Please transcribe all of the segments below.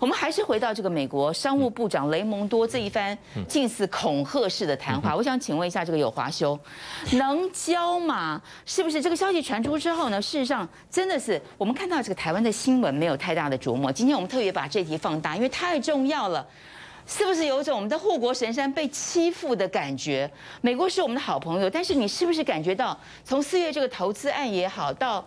我们还是回到这个美国商务部长雷蒙多这一番近似恐吓式的谈话。我想请问一下，这个有华修 能交吗？是不是这个消息传出之后呢？事实上，真的是我们看到这个台湾的新闻没有太大的琢磨。今天我们特别把这题放大，因为太重要了。是不是有种我们的护国神山被欺负的感觉？美国是我们的好朋友，但是你是不是感觉到从四月这个投资案也好到？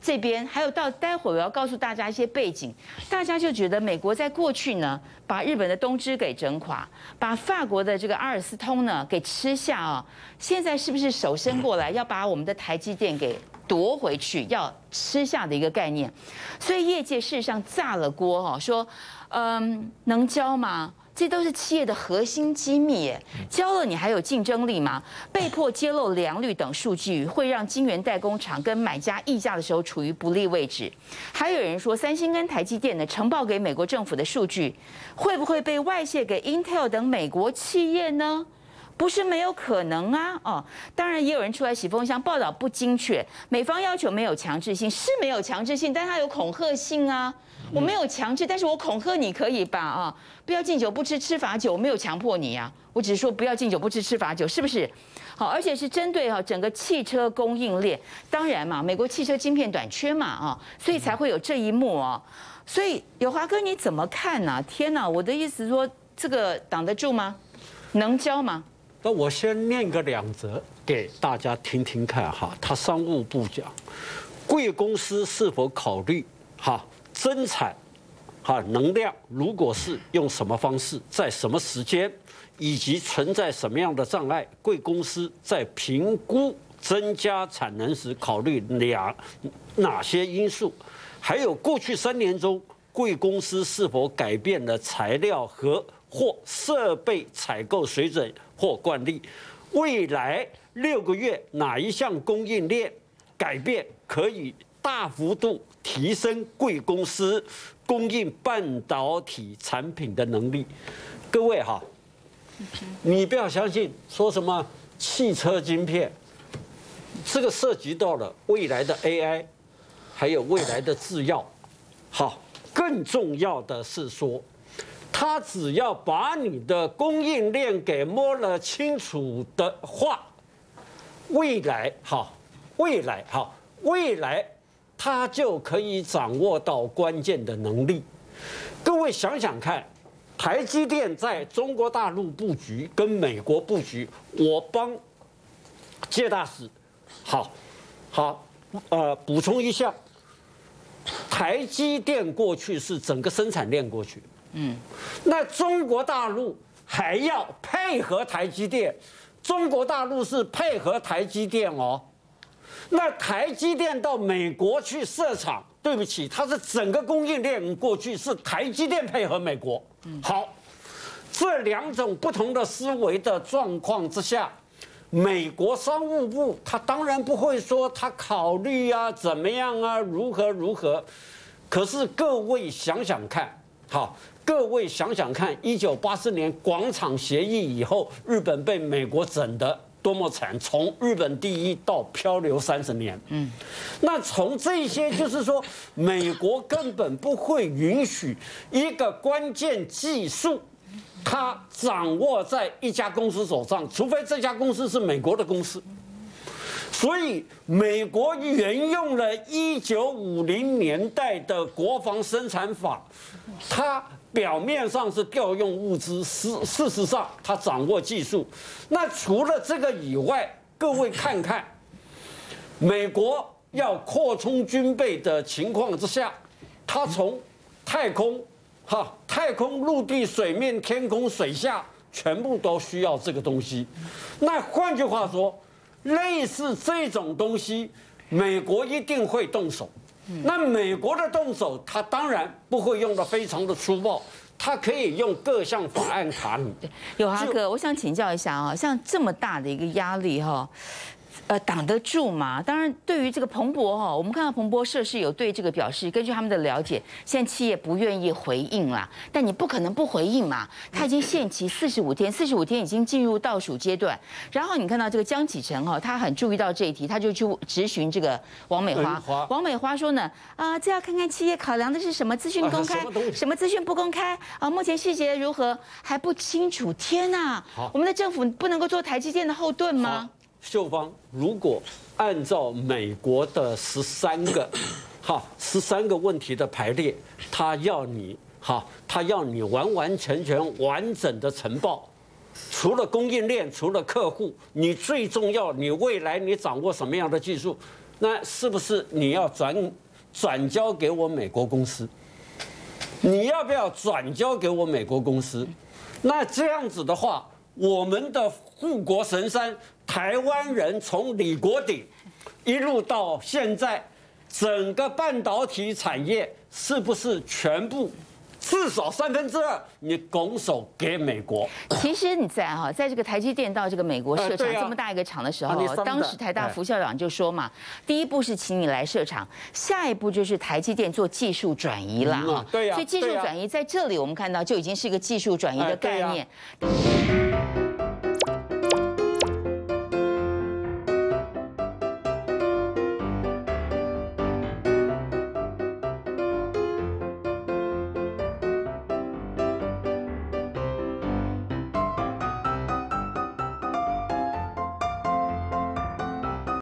这边还有到待会我要告诉大家一些背景，大家就觉得美国在过去呢，把日本的东芝给整垮，把法国的这个阿尔斯通呢给吃下啊，现在是不是手伸过来要把我们的台积电给夺回去，要吃下的一个概念？所以业界事实上炸了锅哈，说嗯能交吗？这都是企业的核心机密，耶，交了你还有竞争力吗？被迫揭露良率等数据，会让晶圆代工厂跟买家议价的时候处于不利位置。还有人说，三星跟台积电的呈报给美国政府的数据，会不会被外泄给 Intel 等美国企业呢？不是没有可能啊！哦，当然也有人出来洗风箱，报道不精确。美方要求没有强制性，是没有强制性，但它有恐吓性啊。我没有强制，但是我恐吓你可以吧？啊，不要敬酒不吃吃罚酒，我没有强迫你呀，我只是说不要敬酒不吃吃罚酒，是不是？好，而且是针对哈整个汽车供应链，当然嘛，美国汽车晶片短缺嘛，啊，所以才会有这一幕哦。所以有华哥你怎么看呢？天哪，我的意思说这个挡得住吗？能交吗？那我先念个两则给大家听听看哈。他商务部讲，贵公司是否考虑哈？增产，哈能量，如果是用什么方式，在什么时间，以及存在什么样的障碍，贵公司在评估增加产能时考虑两哪些因素？还有过去三年中，贵公司是否改变了材料和或设备采购水准或惯例？未来六个月哪一项供应链改变可以大幅度？提升贵公司供应半导体产品的能力，各位哈，你不要相信说什么汽车晶片，这个涉及到了未来的 AI，还有未来的制药，好，更重要的是说，他只要把你的供应链给摸了清楚的话，未来好，未来好，未来。他就可以掌握到关键的能力。各位想想看，台积电在中国大陆布局跟美国布局，我帮谢大使，好，好，呃，补充一下，台积电过去是整个生产链过去，嗯，那中国大陆还要配合台积电，中国大陆是配合台积电哦。那台积电到美国去设厂，对不起，它是整个供应链过去是台积电配合美国。好，这两种不同的思维的状况之下，美国商务部他当然不会说他考虑啊怎么样啊如何如何，可是各位想想看，好，各位想想看，一九八四年广场协议以后，日本被美国整的。多么惨！从日本第一到漂流三十年，嗯，那从这些就是说，美国根本不会允许一个关键技术，它掌握在一家公司手上，除非这家公司是美国的公司。所以，美国沿用了一九五零年代的国防生产法，它。表面上是调用物资，事事实上他掌握技术。那除了这个以外，各位看看，美国要扩充军备的情况之下，他从太空、哈太空、陆地、水面、天空、水下，全部都需要这个东西。那换句话说，类似这种东西，美国一定会动手。那美国的动手，他当然不会用的非常的粗暴，他可以用各项法案卡你。有哈哥，我想请教一下啊，像这么大的一个压力哈，呃，挡得住吗？当然，对于这个彭博哈，我们看到彭博社是有对这个表示，根据他们的了解，现在企业不愿意回应啦。但你不可能不回应嘛，他已经限期四十五天，四十五天已经进入倒数阶段。然后你看到这个江启臣哈，他很注意到这一题，他就去质询这个王美花。王美花说呢，啊，这要看看企业考量的是什么资讯公开，什么资讯不公开啊？目前细节如何还不清楚。天呐，我们的政府不能够做台积电的后盾吗？秀芳，如果按照美国的十三个，哈，十三个问题的排列，他要你，哈，他要你完完全全完整的呈报，除了供应链，除了客户，你最重要，你未来你掌握什么样的技术，那是不是你要转转交给我美国公司？你要不要转交给我美国公司？那这样子的话，我们的护国神山。台湾人从李国鼎一路到现在，整个半导体产业是不是全部至少三分之二你拱手给美国？其实你在哈，在这个台积电到这个美国设厂这么大一个厂的时候，当时台大副校长就说嘛，第一步是请你来设厂，下一步就是台积电做技术转移了哈。对呀，所以技术转移在这里我们看到就已经是一个技术转移的概念。